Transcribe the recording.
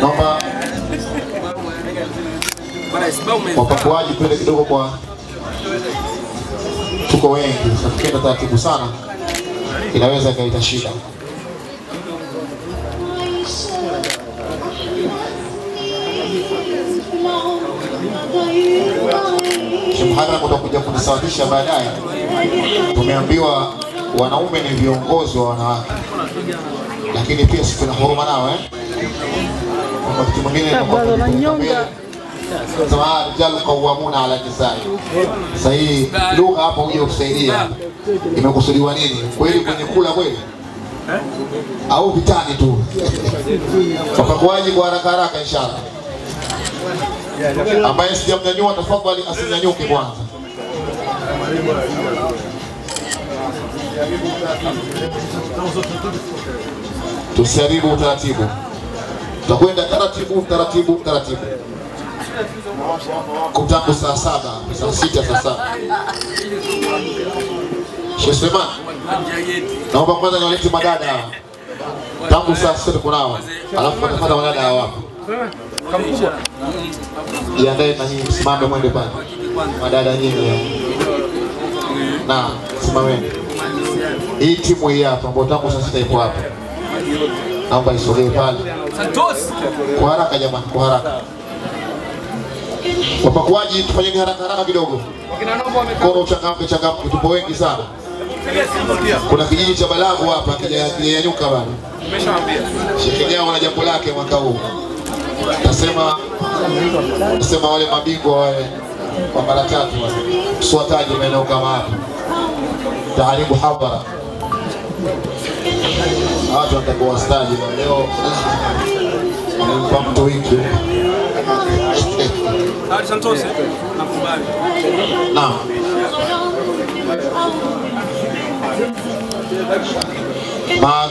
Naomba wapakuaji twende kidogo kwa, tuko wengi, na tukienda taratibu sana inaweza ikaita shida. Mhadhara utakuja kunisawazisha baadaye. Tumeambiwa wanaume ni viongozi wa wanawake, lakini pia si tuna huruma nao eh? Kitu mwingine nanyonga. sema ah, ala nisai. Sasa hii lugha hapo huja kusaidia imekusudiwa nini? Kweli kwenye kula kweli au vitani tu? Wapakuaji kwa haraka haraka inshallah. Ambaye sijamnyanyua tafadhali asinyanyuke kwanza. Tusiharibu utaratibu, tutakwenda taratibu taratibu taratibu, kutangu saa saba saa sita saa saba. Sheikh Suleiman, naomba kwanza niwalete madada tangu saa sita tuko nao, alafu watapata madada hawa wapo. Jiandae na nyinyi, msimame mwende pale, madada nyinyi. Naam, simameni. Hii timu hii hapa ambayo tangu saa sita ipo hapa, naomba isogee pale kwa haraka jamani, kwa haraka. Wapakuaji, tufanyeni haraka haraka kidogo, kono changamke, changamke, tupo wengi sana. Kuna kijiji cha Balagu hapa kija- kijanyanyuka bana. Sheikh wana na jambo lake mwaka huu. Nasema nasema wale mabingwa wale wa mara tatu wale. Msiwataje maeneo kama hapa. Taharibu hadhara. Watu watakuwa wastaji wa leo. Nimpa mtu wiki. Naam. Ma